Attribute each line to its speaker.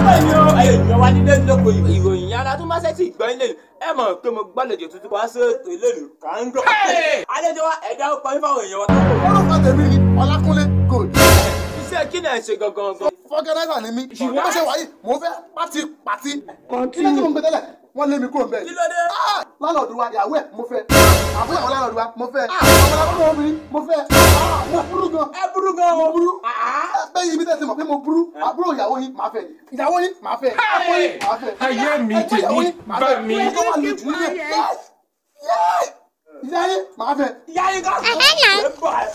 Speaker 1: ìyọ̀wá ìròyìn yàrá tó máa ṣẹ́tì ìgbà ilé ẹ mọ̀ pé mo gbàlejò tuntun wá sí ètò ilé ìlú kàńgọ̀. adéjọ́ wa ẹ̀dá ó parí fáwọn èèyàn wa tó kọ̀. orúkọ ni Ọlákúnlé Gold. iṣẹ́ kí ni ẹ̀ ṣe gangan gan. ni mí ṣùgbọ́n ṣe wáyé mò fẹ́ pátí pátí. kí ló ń gbé wọ́n lé mi kúrò bẹ́ẹ̀. kí ló dé. Ah! lálọ́ọ̀dù wa ìyàwó ẹ̀ mo fẹ́. àbúyàwó lálọ́ọ̀dù wa mo fẹ́. Ah! àwọn ọmọ ọmọ mo fẹ́. Ah! mo burú gan. ẹ burú gan o. mo burú bẹ́yìn ibi tẹ́sí mọ̀ pé mo burú eh? àbúrò ìyàwó yín máa fẹ́ ìyàwó yín máa fẹ́ àbúrò yín máa fẹ́.
Speaker 2: ayé mi ti ní bá mi. ẹjọ́ wà lójú nílé yáyé máa fẹ́. yáyé ká sọ.